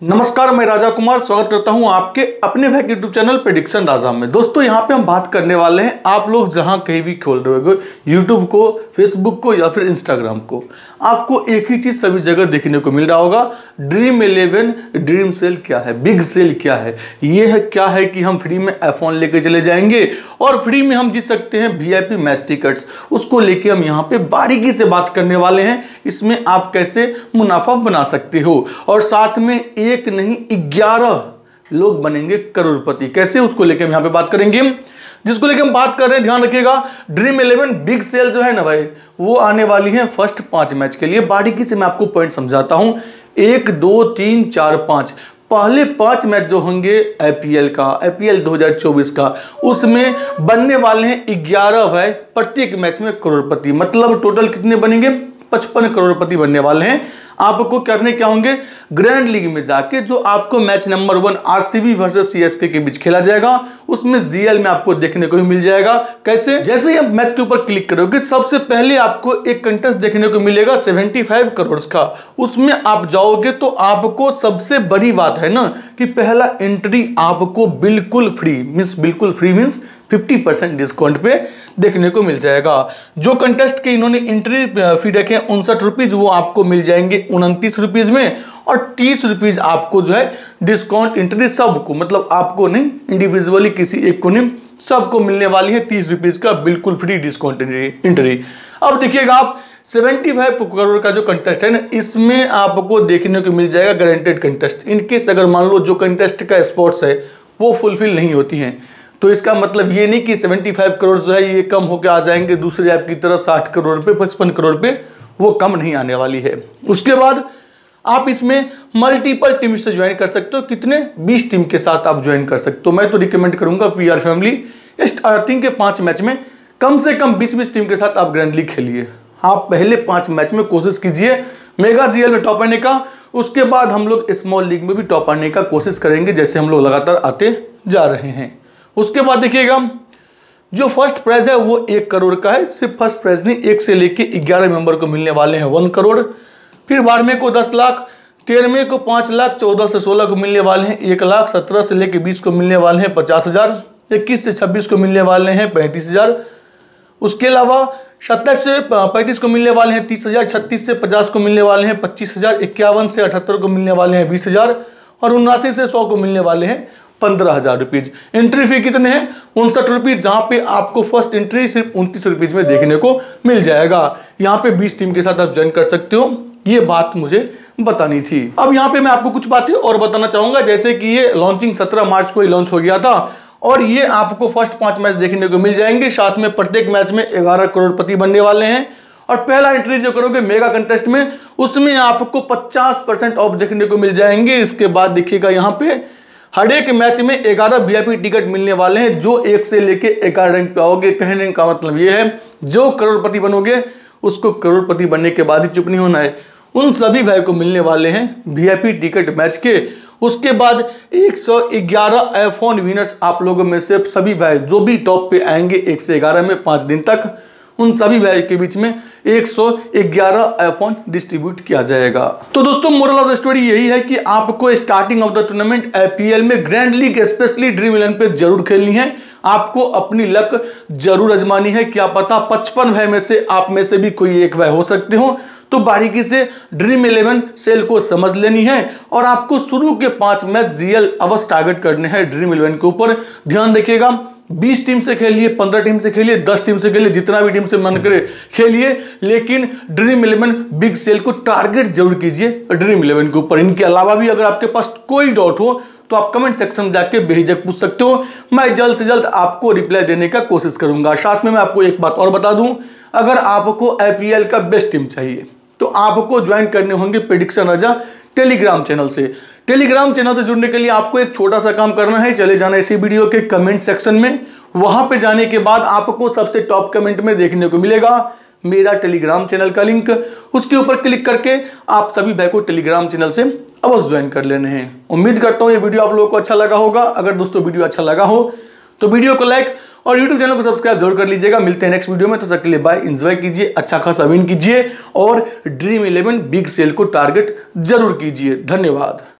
नमस्कार, मैं राजा कुमार, स्वागत करता हूँ आपके अपने भाई यूट्यूब चैनल प्रेडिक्शन राजा में। दोस्तों, यहाँ पे हम बात करने वाले हैं आप लोग जहाँ कहीं भी खोल रहे हो यूट्यूब को फेसबुक को या फिर इंस्टाग्राम को। आपको एक ही चीज़ सभी जगह देखने को मिल रहा होगा ड्रीम इलेवन ड्रीम सेल क्या है बिग सेल क्या है, ये है क्या है कि हम फ्री में एफोन लेके चले जाएँगे और फ्री में हम जीत सकते हैं वी आई पी टिकट्स उसको लेके हम यहाँ पे बारीकी से बात करने वाले हैं, इसमें आप कैसे मुनाफा बना सकते हो और साथ में एक नहीं, ग्यारह लोग बनेंगे करोड़पति। कैसे? उसको लेके हम यहाँ पे बात करेंगे। जिसको लेके हम बात कर रहे हैं, ध्यान रखिएगा ड्रीम इलेवन बिग सेल जो है ना भाई, वो आने वाली है फ़र्स्ट पाँच मैच के लिए। बारीकी से मैं आपको पॉइंट समझाता हूँ। एक, दो, तीन, चार, पाँच। पहले पाँच मैच जो होंगे आईपीएल का आईपीएल 2024 का, उसमें बनने वाले हैं ग्यारह भाई, प्रत्येक मैच में करोड़पति। मतलब टोटल कितने बनेंगे? पचपन करोड़पति बनने वाले हैं। आपको करने क्या होंगे? ग्रैंड लीग में जाके जो आपको match number one RCB versus CSK के बीच खेला जाएगा, उसमें जीएल में आपको देखने को भी मिल जाएगा। कैसे? जैसे ही आप मैच के ऊपर क्लिक करोगे, सबसे पहले आपको एक कंटेस्ट देखने को मिलेगा 75 करोड़ का। उसमें आप जाओगे तो आपको सबसे बड़ी बात है ना, कि पहला एंट्री आपको बिल्कुल फ्री मीन्स बिल्कुल फ्री मीन्स 50 परसेंट डिस्काउंट पे देखने को मिल जाएगा। जो कंटेस्ट के इन्होंने एंट्री फ़ी रखे उनसठ रुपीज़ वो आपको मिल जाएँगे उनतीस रुपीज़ में और तीस रुपीज़ आपको जो है डिस्काउंट एंट्री सबको मतलब आपको नहीं इंडिविजुअली किसी एक को नहीं, सबको मिलने वाली है तीस रुपीज़ का बिल्कुल फ्री डिस्काउंट एंट्री अब देखिएगा आप 75 करोड़ का जो कंटेस्ट है ना, इसमें आपको देखने को मिल जाएगा गारंटेड कंटेस्ट इनकेस अगर मान लो जो कंटेस्ट का स्पोर्ट्स है, वो फुलफिल नहीं होती हैं। तो इसका मतलब ये नहीं कि 75 करोड़ जो है ये कम होकर आ जाएँगे, दूसरे ऐप की तरह 60 करोड़ पे, पचपन करोड़ पे, वो कम नहीं आने वाली है। उसके बाद आप इसमें मल्टीपल टीम से ज्वाइन कर सकते हो। कितने? 20 टीम के साथ आप ज्वाइन कर सकते हो। मैं तो रिकमेंड करूँगा पी आर फैमिली स्टार्टिंग के पाँच मैच में कम से कम बीस बीस टीम के साथ आप ग्रैंड लीग खेलिए। आप पहले पाँच मैच में कोशिश कीजिए। मेगा जीएल में टॉप आने का, उसके बाद हम लोग स्मॉल लीग में भी टॉप आने का कोशिश करेंगे, जैसे हम लोग लगातार आते जा रहे हैं। उसके बाद देखिएगा जो फ़र्स्ट प्राइज है वो एक करोड़ का है। सिर्फ़ फ़र्स्ट प्राइज नहीं, एक से लेके ग्यारह मेंबर को मिलने वाले हैं वन करोड़। फिर बारहवें को दस लाख, तेरहवें को पाँच लाख, चौदह से सोलह को मिलने वाले हैं, एक लाख, सत्रह से लेके बीस को मिलने वाले हैं, पचास हज़ार। इक्कीस से छब्बीस को मिलने वाले हैं, पैंतीस हज़ार। उसके अलावा सत्ताईस से पैंतीस को मिलने वाले हैं, तीस हज़ार, छत्तीस से पचास को मिलने वाले हैं, पच्चीस हज़ार, इक्यावन से अठहत्तर को मिलने वाले हैं, बीस हज़ार। और उन्नासी से सौ को मिलने वाले हैं। पंद्रह हज़ार रुपीज़। एंट्री फ़ी कितने हैं? उनसठ रुपीज़, जहाँ पे आपको फ़र्स्ट एंट्री सिर्फ़ उनतीस रुपीज़ में देखने को मिल जाएगा। यहाँ पे बीस टीम के साथ आप ज्वाइन कर सकते हो। ये बात मुझे बतानी थी। अब यहाँ पे मैं आपको कुछ बातें और बताना चाहूँगा। जैसे कि ये लॉन्चिंग 17 मार्च को ही लॉन्च हो गया था और ये आपको फ़र्स्ट पाँच मैच देखने को मिल जाएँगे। साथ में प्रत्येक मैच में 11 करोड़पति बनने वाले हैं। और पहला एंट्री जो करोगे मेगा कंटेस्ट में, उसमें आपको 50 परसेंट ऑफ़ देखने को मिल जाएँगे। इसके बाद देखिएगा यहाँ पे हर एक मैच में ग्यारह वीआईपी टिकट मिलने वाले हैं, जो एक से लेके ग्यारह रैंक पे आओगे। कहने का मतलब ये है, जो करोड़पति बनोगे, उसको करोड़पति बनने के बाद ही चुप नहीं होना है। उन सभी भाई को मिलने वाले हैं वीआईपी टिकट मैच के। उसके बाद 111 आईफोन विनर्स आप लोगों में से सभी भाई, जो भी टॉप पे आएँगे एक से ग्यारह में पाँच दिन तक। उन सभी भाई के बीच में 111 आईफोन डिस्ट्रीब्यूट किया जाएगा। तो दोस्तों मोरल ऑफ़ द स्टोरी यही है कि आपको starting of the tournament IPL में grand league specially dream eleven पे ज़रूर खेलनी है। आपको अपनी लक ज़रूर अजमानी है, क्या पता पचपन भाई में से आप में से भी कोई एक भाई हो सकते हो। तो बारीकी से ड्रीम इलेवन सेल को समझ लेनी है और आपको शुरू के पाँच मैच जीएल अवश्य टारगेट करने हैं ड्रीम इलेवन के ऊपर। ध्यान रखिएगा 20 टीम से खेलिए 15 टीम से खेलिए 10 टीम से खेलिए, जितना भी टीम से मन करे खेलिए, लेकिन ड्रीम इलेवन बिग सेल को टारगेट ज़रूर कीजिए ड्रीम इलेवन के ऊपर। इनके अलावा भी अगर आपके पास कोई डाउट हो तो आप कमेंट सेक्शन में जाके बेहिजक पूछ सकते हो। मैं जल्द से जल्द आपको रिप्लाई देने का कोशिश करूँगा। साथ में मैं आपको एक बात और बता दूँ, अगर आपको आईपीएल का बेस्ट टीम चाहिए तो आपको ज्वाइन करने होंगे प्रिडिक्शन राजा टेलीग्राम चैनल से। टेलीग्राम चैनल से जुड़ने के लिए आपको एक छोटा सा काम करना है, चले जाना इसी वीडियो के कमेंट सेक्शन में। वहाँ पे जाने के बाद आपको सबसे टॉप कमेंट में देखने को मिलेगा मेरा टेलीग्राम चैनल का लिंक उसके ऊपर क्लिक करके आप सभी भाई को टेलीग्राम चैनल से अवश्य ज्वाइन कर लेने हैं। उम्मीद करता हूँ ये वीडियो आप लोगों को अच्छा लगा होगा। अगर दोस्तों वीडियो अच्छा लगा हो तो वीडियो को लाइक और यूट्यूब चैनल को सब्सक्राइब ज़रूर कर लीजिएगा। मिलते हैं नेक्स्ट वीडियो में। तो तक के लिए बाय एंजॉय कीजिए अच्छा खासा विन कीजिए और ड्रीम इलेवन बिग सेल को टारगेट ज़रूर कीजिए। धन्यवाद।